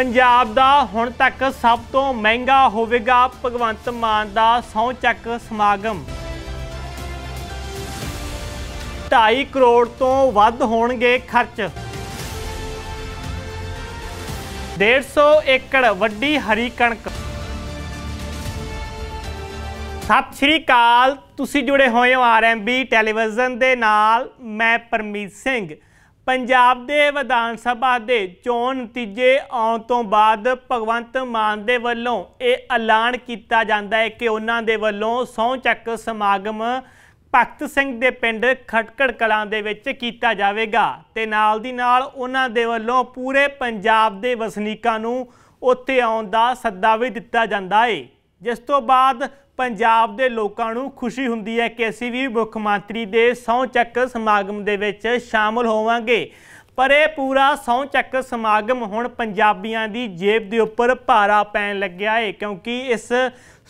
ਪੰਜਾਬ ਦਾ ਹੁਣ ਤੱਕ ਸਭ ਤੋਂ ਮਹਿੰਗਾ ਹੋਵੇਗਾ ਭਗਵੰਤ ਮਾਨ ਦਾ ਸਹੁੰ ਚੱਕ ਸਮਾਗਮ। 2.5 ਕਰੋੜ ਤੋਂ ਵੱਧ ਹੋਣਗੇ ਖਰਚ। 150 ਏਕੜ ਵੱਡੀ ਹਰੀ ਕਣਕ। ਸਤਿ ਸ਼੍ਰੀ ਅਕਾਲ, ਤੁਸੀਂ ਜੁੜੇ ਹੋਏ ਹੋ ਆਰਐਮਬੀ ਟੈਲੀਵਿਜ਼ਨ ਦੇ ਨਾਲ, ਮੈਂ ਪਰਮੀਤ ਸਿੰਘ। ਪੰਜਾਬ ਦੇ ਵਿਧਾਨ ਸਭਾ ਦੇ ਚੋਣ ਨਤੀਜੇ ਆਉਣ ਤੋਂ ਬਾਅਦ ਭਗਵੰਤ ਮਾਨ ਦੇ ਵੱਲੋਂ ਇਹ ਐਲਾਨ ਕੀਤਾ ਜਾਂਦਾ ਹੈ ਕਿ ਉਹਨਾਂ ਦੇ ਵੱਲੋਂ ਸਹੁੰ ਚੱਕ ਸਮਾਗਮ ਭਗਤ ਸਿੰਘ ਦੇ ਪਿੰਡ ਖਟਕੜ ਕਲਾਂ ਦੇ ਵਿੱਚ ਕੀਤਾ ਜਾਵੇਗਾ ਤੇ ਨਾਲ ਦੀ ਨਾਲ ਉਹਨਾਂ ਦੇ ਵੱਲੋਂ ਪੂਰੇ ਪੰਜਾਬ ਦੇ ਵਸਨੀਕਾਂ ਨੂੰ ਉੱਥੇ ਆਉਣ ਦਾ ਸੱਦਾ ਵੀ ਦਿੱਤਾ ਜਾਂਦਾ ਹੈ। ਜਿਸ ਤੋਂ ਬਾਅਦ ਪੰਜਾਬ ਦੇ ਲੋਕਾਂ ਨੂੰ ਖੁਸ਼ੀ ਹੁੰਦੀ ਹੈ ਕਿ ਅਸੀਂ ਵੀ ਮੁੱਖ ਮੰਤਰੀ ਦੇ ਸਹੁੰ ਚੱਕ ਸਮਾਗਮ ਦੇ ਵਿੱਚ ਸ਼ਾਮਲ ਹੋਵਾਂਗੇ। ਪਰ ਇਹ ਪੂਰਾ ਸਹੁੰ ਚੱਕ ਸਮਾਗਮ ਹੁਣ ਪੰਜਾਬੀਆਂ ਦੀ ਜੇਬ ਦੇ ਉੱਪਰ ਭਾਰਾ ਪੈਣ ਲੱਗਿਆ ਹੈ ਕਿਉਂਕਿ ਇਸ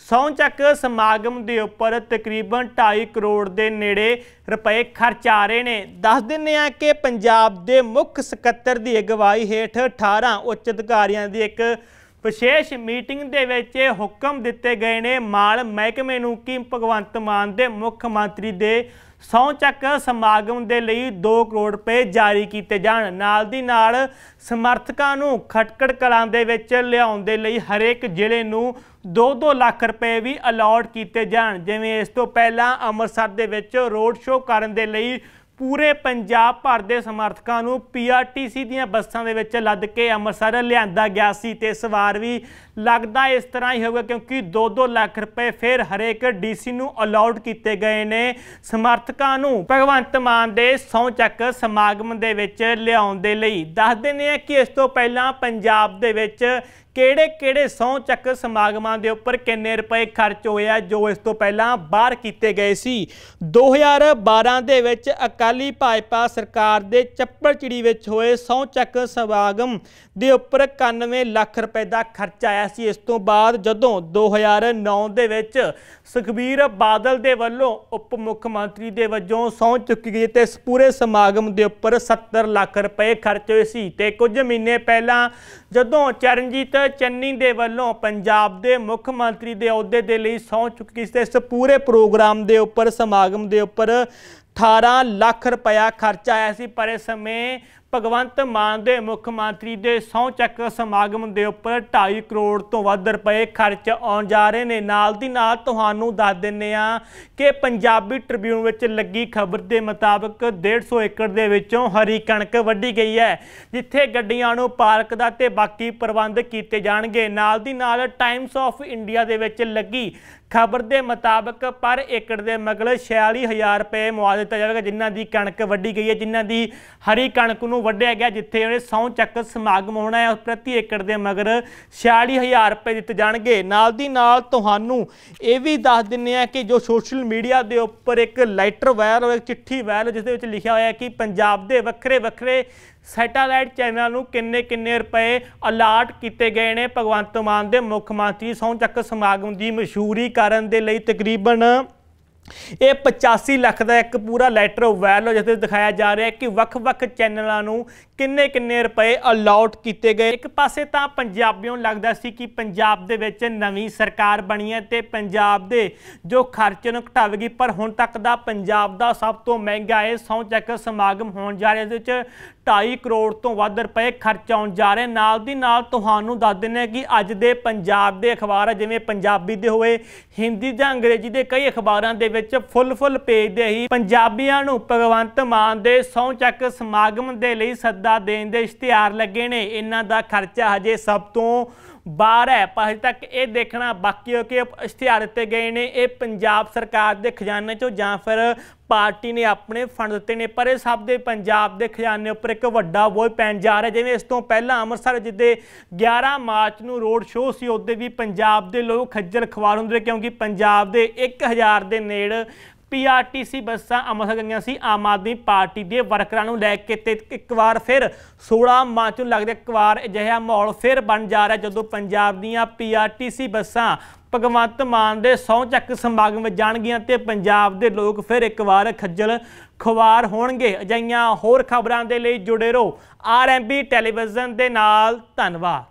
ਸਹੁੰ ਚੱਕ ਸਮਾਗਮ ਦੇ ਉੱਪਰ ਤਕਰੀਬਨ 2.5 ਕਰੋੜ ਦੇ ਨੇੜੇ ਰੁਪਏ ਖਰਚ ਆ ਰਹੇ ਨੇ। ਦੱਸ ਦਿੰਨੇ ਆ ਕਿ ਪੰਜਾਬ ਦੇ ਮੁੱਖ ਸਕੱਤਰ ਦੀ ਅਗਵਾਈ ਹੇਠ 18 ਉੱਚ ਅਧਿਕਾਰੀਆਂ ਦੀ ਇੱਕ ਵਿਸ਼ੇਸ਼ ਮੀਟਿੰਗ ਦੇ ਵਿੱਚ ਇਹ ਹੁਕਮ ਦਿੱਤੇ ਗਏ ਨੇ। ਮਾਲ ਮਹਿਕਮੇ ਨੂੰ ਕਿ ਭਗਵੰਤ ਮਾਨ ਦੇ ਮੁੱਖ ਮੰਤਰੀ ਦੇ ਸਹੁੰ ਚੱਕ ਸਮਾਗਮ ਦੇ ਲਈ 2 ਕਰੋੜ ਰੁਪਏ ਜਾਰੀ ਕੀਤੇ ਜਾਣ। ਨਾਲ ਦੀ ਨਾਲ ਸਮਰਥਕਾਂ ਨੂੰ ਖਟਕੜ ਕਲਾਂ ਦੇ ਵਿੱਚ ਲਿਆਉਣ ਦੇ ਲਈ ਹਰੇਕ ਜ਼ਿਲ੍ਹੇ ਨੂੰ 2-2 ਲੱਖ ਰੁਪਏ ਵੀ ਅਲਾਟ ਕੀਤੇ ਜਾਣ। ਜਿਵੇਂ ਇਸ ਤੋਂ ਪਹਿਲਾਂ ਅੰਮ੍ਰਿਤਸਰ ਦੇ ਵਿੱਚ ਰੋਡ ਸ਼ੋਅ ਕਰਨ ਦੇ ਲਈ ਪੂਰੇ ਪੰਜਾਬ ਭਰ ਦੇ ਸਮਰਥਕਾਂ ਨੂੰ ਪੀਆਰਟੀਸੀ ਦੀਆਂ ਬੱਸਾਂ ਦੇ ਵਿੱਚ ਲੱਦ ਕੇ ਅੰਮ੍ਰਿਤਸਰ ਲਿਆਂਦਾ ਗਿਆ ਸੀ ਤੇ ਇਸ ਵਾਰ ਵੀ ਲੱਗਦਾ ਇਸ ਤਰ੍ਹਾਂ ਹੀ ਹੋਊਗਾ ਕਿਉਂਕਿ 2-2 ਲੱਖ ਰੁਪਏ ਫਿਰ ਹਰੇਕ ਡੀਸੀ ਨੂੰ ਅਲਾਟ ਕੀਤੇ ਗਏ ਨੇ। ਸਮਰਥਕਾਂ ਨੂੰ ਭਗਵੰਤ ਮਾਨ ਦੇ ਸਹੁੰ ਚੱਕ ਸਮਾਗਮ ਦੇ ਵਿੱਚ ਲਿਆਉਣ ਦੇ ਲਈ ਦੱਸ ਦਿੰਦੇ ਆ ਕਿ ਇਸ ਤੋਂ ਪਹਿਲਾਂ ਪੰਜਾਬ ਦੇ ਵਿੱਚ ਕਿਹੜੇ ਕਿਹੜੇ ਸਹੁੰ ਚੱਕ ਸਮਾਗਮਾਂ ਦੇ ਉੱਪਰ ਕਿੰਨੇ ਰੁਪਏ ਖਰਚ ਹੋਏ ਹੋਇਆ ਜੋ ਇਸ ਤੋਂ ਪਹਿਲਾਂ ਬਾਹਰ ਕੀਤੇ ਗਏ ਸੀ? 2012 ਦੇ ਵਿੱਚ ਅਕਾਲੀ ਭਾਜਪਾ ਸਰਕਾਰ ਦੇ ਚੱਪੜਚਿੜੀ ਵਿੱਚ ਹੋਏ ਸਹੁੰ ਚੱਕ ਸਮਾਗਮ ਦੇ ਉੱਪਰ 91 ਲੱਖ ਰੁਪਏ ਦਾ ਖਰਚ ਆਇਆ ਸੀ। ਇਸ ਤੋਂ ਬਾਅਦ ਜਦੋਂ 2009 ਦੇ ਵਿੱਚ ਸੁਖਬੀਰ ਬਾਦਲ ਦੇ ਵੱਲੋਂ ਉਪ ਮੁੱਖ ਮੰਤਰੀ ਦੇ ਵਜੋਂ ਸਹੁੰ ਚੁੱਕੀ ਗਈ ਤੇ ਇਸ ਪੂਰੇ ਸਮਾਗਮ ਦੇ ਉੱਪਰ 70 ਲੱਖ ਰੁਪਏ ਖਰਚ ਹੋਏ ਸੀ ਤੇ ਕੁਝ ਮਹੀਨੇ ਪਹਿਲਾਂ ਜਦੋਂ ਚਰਨਜੀਤ ਚੰਨੀ ਦੇ ਵੱਲੋਂ ਪੰਜਾਬ ਦੇ ਮੁੱਖ ਮੰਤਰੀ ਦੇ ਅਹੁਦੇ ਦੇ ਲਈ ਸਹੁੰ ਚੁੱਕੀ ਸੀ। ਇਸ ਪੂਰੇ ਪ੍ਰੋਗਰਾਮ ਦੇ ਉੱਪਰ, ਸਮਾਗਮ ਦੇ ਉੱਪਰ 18 ਲੱਖ ਰੁਪਇਆ ਖਰਚ ਆਇਆ ਸੀ, ਪਰ ਇਸ ਸਮੇਂ ਭਗਵੰਤ ਮਾਨ ਦੇ ਮੁੱਖ ਮੰਤਰੀ ਦੇ ਸਹੁੰ ਚੱਕ ਸਮਾਗਮ ਦੇ ਉੱਪਰ 2.5 ਕਰੋੜ ਤੋਂ ਵੱਧ ਰੁਪਏ ਖਰਚ ਆਉਣ ਜਾ ਰਹੇ ਨੇ। ਨਾਲ ਦੀ ਨਾਲ ਤੁਹਾਨੂੰ ਦੱਸ ਦਿੰਨੇ ਆ ਕਿ ਪੰਜਾਬੀ ਟ੍ਰਿਬਿਊਨ ਵਿੱਚ ਲੱਗੀ ਖਬਰ ਦੇ ਮੁਤਾਬਕ 150 ਏਕੜ ਦੇ ਵਿੱਚੋਂ ਹਰੀ ਕਣਕ ਵੱਢੀ ਗਈ ਹੈ, ਜਿੱਥੇ ਗੱਡੀਆਂ ਨੂੰ ਪਾਰਕ ਦਾ ਤੇ ਬਾਕੀ ਪ੍ਰਬੰਧ ਕੀਤੇ ਜਾਣਗੇ। ਨਾਲ ਦੀ ਨਾਲ ਟਾਈਮਸ ਆਫ ਇੰਡੀਆ ਦੇ ਵਿੱਚ ਲੱਗੀ ਖਬਰ ਦੇ ਮੁਤਾਬਕ ਪਰ ਏਕੜ ਦੇ ਮਗਲ 46000 ਰੁਪਏ ਮੁਆਵਜ਼ਾ ਦਿੱਤਾ ਜਾਵੇਗਾ, ਜਿਨ੍ਹਾਂ ਦੀ ਕਣਕ ਵੱਢੀ ਗਈ ਹੈ, ਜਿਨ੍ਹਾਂ ਦੀ ਹਰੀ ਕਣਕ ਨੂੰ ਵੱਢਿਆ ਗਿਆ ਜਿੱਥੇ ਉਹਨੇ ਸੌ ਚੱਕ ਸਮਾਗਮ ਹੋਣਾ ਹੈ, ਪ੍ਰਤੀ ਏਕੜ ਦੇ ਮਗਰ 46000 ਰੁਪਏ ਦਿੱਤੇ ਜਾਣਗੇ। ਨਾਲ ਦੀ ਨਾਲ ਤੁਹਾਨੂੰ ਇਹ ਵੀ ਦੱਸ ਦਿੰਨੇ ਆ ਕਿ ਜੋ ਸੋਸ਼ਲ ਮੀਡੀਆ ਦੇ ਉੱਪਰ ਇੱਕ ਲੈਟਰ ਵਾਇਰਲ ਹੋਇਆ ਚਿੱਠੀ ਵਾਇਰਲ, ਜਿਸ ਦੇ ਵਿੱਚ ਲਿਖਿਆ ਹੋਇਆ ਹੈ ਕਿ ਪੰਜਾਬ ਦੇ ਵੱਖਰੇ ਵੱਖਰੇ ਸੈਟੇਲਾਈਟ ਚੈਨਲ ਨੂੰ ਕਿੰਨੇ ਕਿੰਨੇ ਰੁਪਏ ਅਲਾਟ ਕੀਤੇ ਗਏ ਨੇ। ਭਗਵੰਤ ਮਾਨ ਦੇ ਮੁੱਖ ਮੰਤਰੀ ਸਹੁੰ ਚੱਕ ਸਮਾਗਮ ਦੀ ਮਸ਼ਹੂਰੀ ਕਰਨ ਦੇ ਲਈ ਤਕਰੀਬਨ ਇਹ 85 ਲੱਖ ਦਾ ਇੱਕ ਪੂਰਾ ਲੈਟਰ ਵਾਇਰਲ ਜਿਸ ਜਿੱਥੇ ਦਿਖਾਇਆ ਜਾ ਰਿਹਾ ਹੈ ਕਿ ਵੱਖ-ਵੱਖ ਚੈਨਲਾਂ ਨੂੰ ਕਿੰਨੇ ਕਿੰਨੇ ਰੁਪਏ ਅਲਾਟ ਕੀਤੇ ਗਏ। ਇੱਕ ਪਾਸੇ ਤਾਂ ਪੰਜਾਬੀਆਂ ਨੂੰ ਲੱਗਦਾ ਸੀ ਕਿ ਪੰਜਾਬ ਦੇ ਵਿੱਚ ਨਵੀਂ ਸਰਕਾਰ ਬਣੀ ਹੈ ਤੇ ਪੰਜਾਬ ਦੇ ਜੋ ਖਰਚੇ ਨੂੰ ਘਟਾਵੇਗੀ, ਪਰ ਹੁਣ ਤੱਕ ਦਾ ਪੰਜਾਬ ਦਾ ਸਭ ਤੋਂ ਮਹਿੰਗਾ ਇਹ ਸਹੁੰ ਚੱਕ ਸਮਾਗਮ ਹੋਣ ਜਾ ਰਿਹਾ ਇਸ ਵਿੱਚ 2.5 ਕਰੋੜ ਤੋਂ ਵੱਧ ਰੁਪਏ ਖਰਚ ਆਉਣ ਜਾ ਰਹੇ ਨਾਲ ਦੀ ਨਾਲ ਤੁਹਾਨੂੰ ਦੱਸ ਦਿੰਦੇ ਕਿ ਅੱਜ ਦੇ ਪੰਜਾਬ ਦੇ ਅਖਬਾਰ ਜਿਵੇਂ ਪੰਜਾਬੀ ਦੇ ਹੋਏ, ਹਿੰਦੀ ਜਾਂ ਅੰਗਰੇਜ਼ੀ ਦੇ ਕਈ ਅਖਬਾਰਾਂ ਦੇ ਵਿੱਚ ਫੁੱਲ ਫੁੱਲ ਪੇਜ ਦੇ ਹੀ ਪੰਜਾਬੀਆਂ ਨੂੰ ਭਗਵੰਤ ਮਾਨ ਦੇ ਸਹੁੰ ਚੱਕ ਸਮਾਗਮ ਦੇ ਲਈ ਸੱਦਾ ਦੇਣ ਦੇ ਇਸ਼ਤਿਹਾਰ ਲੱਗੇ ਨੇ। ਇਹਨਾਂ ਦਾ ਖਰਚਾ ਹਜੇ ਸਭ ਤੋਂ ਬਾਹਰ ਹੈ, ਪਰ ਹਜੇ ਤੱਕ ਇਹ ਦੇਖਣਾ ਬਾਕੀ ਹੋ ਕਿ ਇਸ਼ਤਿਹਾਰ ਦਿੱਤੇ ਗਏ ਨੇ। ਇਹ ਪੰਜਾਬ ਸਰਕਾਰ ਦੇ ਖਜ਼ਾਨੇ ਚੋਂ ਜਾਂ ਫਿਰ ਪਾਰਟੀ ਨੇ ਆਪਣੇ ਫੰਡ ਦਿੱਤੇ ਨੇ, ਪਰ ਇਹ ਸਭ ਦੇ ਪੰਜਾਬ ਦੇ ਖਜ਼ਾਨੇ ਉੱਪਰ ਇੱਕ ਵੱਡਾ ਬੋਝ ਪੈਣ ਜਾ ਰਿਹਾ ਜਿਵੇਂ ਇਸ ਤੋਂ ਪਹਿਲਾਂ ਅੰਮ੍ਰਿਤਸਰ ਜਿੱਦੇ 11 ਮਾਰਚ ਨੂੰ ਰੋਡ ਸ਼ੋਅ ਸੀ, ਉਹਦੇ ਵੀ ਪੰਜਾਬ ਦੇ ਲੋਕ ਖੱਜਲ ਖਵਾਰ ਹੁੰਦੇ ਕਿਉਂਕਿ ਪੰਜਾਬ ਦੇ 1000 ਦੇ ਨੇੜ ਪੀਆਰਟੀਸੀ ਬੱਸਾਂ ਅੰਮ੍ਰਿਤਸਰ ਗਈਆਂ ਸੀ, ਆਮ ਆਦਮੀ ਪਾਰਟੀ ਦੇ ਵਰਕਰਾਂ ਨੂੰ ਲੈ ਕੇ ਤੇ ਇੱਕ ਵਾਰ ਫਿਰ 16 ਮਾਰਚ ਨੂੰ ਲੱਗਦਾ ਇੱਕ ਵਾਰ ਅਜਿਹਾ ਮਾਹੌਲ ਫਿਰ ਬਣ ਜਾ ਰਿਹਾ ਜਦੋਂ ਪੰਜਾਬ ਦੀਆਂ ਪੀਆਰਟੀਸੀ ਬੱਸਾਂ ਭਗਵੰਤ ਮਾਨ ਦੇ ਸਹੁੰ ਚੱਕ ਸਮਾਗਮ ਵਿੱਚ ਜਾਣਗੀਆਂ ਤੇ ਪੰਜਾਬ ਦੇ ਲੋਕ ਫਿਰ ਇੱਕ ਵਾਰ ਖੱਜਲ ਖਵਾਰ ਹੋਣਗੇ। ਅਜਿਹੀਆਂ ਹੋਰ ਖਬਰਾਂ ਦੇ ਲਈ ਜੁੜੇ ਰਹੋ। ਆਰਐਮਬੀ ਟੈਲੀਵਿਜ਼ਨ ਦੇ ਨਾਲ ਧੰਨਵਾਦ।